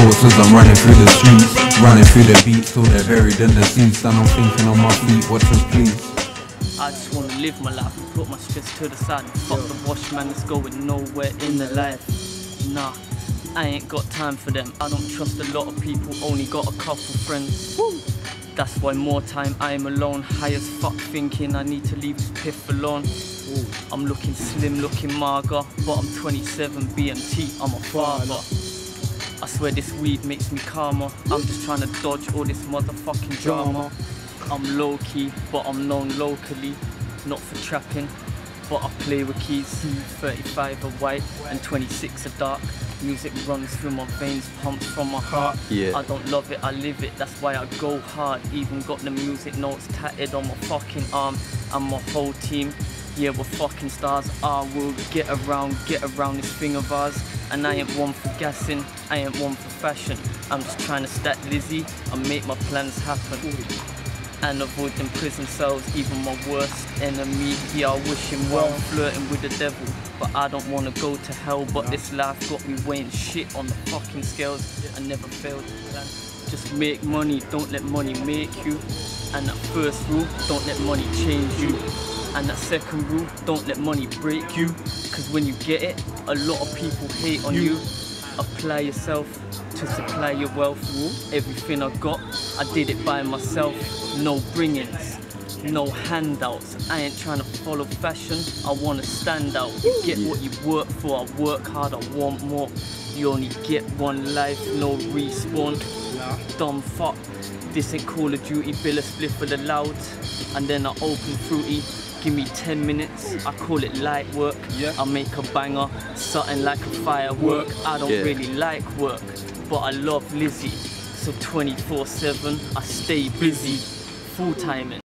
as I'm running through the streets, running through the beats, all they're buried the seats, and I'm thinking on my feet, watch us please. I just wanna live my life and put my stress to the side. Fuck the wash man, it's going nowhere in the life. Nah, I ain't got time for them. I don't trust a lot of people, only got a couple friends. That's why more time I am alone, high as fuck, thinking I need to leave this piff alone. I'm looking slim, looking mager, but I'm 27, BMT, I'm a father. I swear this weed makes me calmer. I'm just trying to dodge all this motherfucking drama. I'm low key, but I'm known locally, not for trapping. But I play with keys. 35 are white and 26 are dark. Music runs through my veins, pumps from my heart. Yeah. I don't love it, I live it. That's why I go hard. Even got the music notes tatted on my fucking arm. And my whole team, yeah, we're fucking stars. I will get around, get around this thing of ours. And I ain't one for gassing, I ain't one for fashion. I'm just trying to stack Lizzie and make my plans happen and avoid them prison cells. Even my worst enemy, yeah, I wish him well, flirting with the devil. But I don't wanna go to hell. But this life got me weighing shit on the fucking scales. I never failed to plan. Just make money, don't let money make you. And that first rule, don't let money change you. And that second rule, don't let money break you. Cause when you get it, a lot of people hate on you. Apply yourself to supply your wealth. Everything I got, I did it by myself. No bring-ins, no handouts. I ain't trying to follow fashion. I wanna stand out. You get what you work for. I work hard. I want more. You only get one life, no respawn. Dumb fuck. This ain't Call of Duty. Bill a split for the loud, and then I open fruity. Give me 10 minutes, I call it light work. Yeah. I make a banger, something like a firework. I don't Yeah. really like work, but I love Lizzie. So 24 7, I stay busy, full timing.